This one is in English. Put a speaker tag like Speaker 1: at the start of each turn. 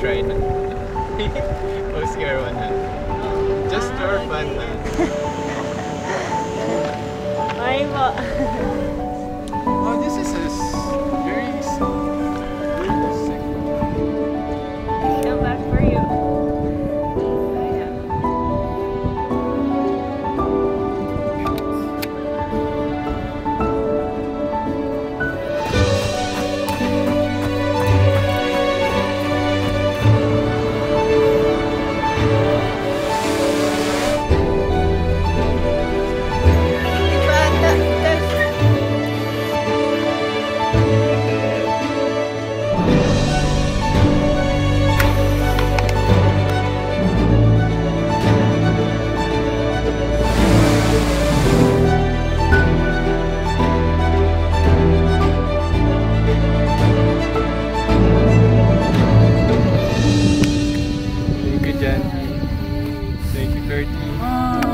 Speaker 1: train. Oscar one hand.
Speaker 2: Just for fun. はい、もう。
Speaker 1: dyan. Thank you, Curtis.
Speaker 3: Ah.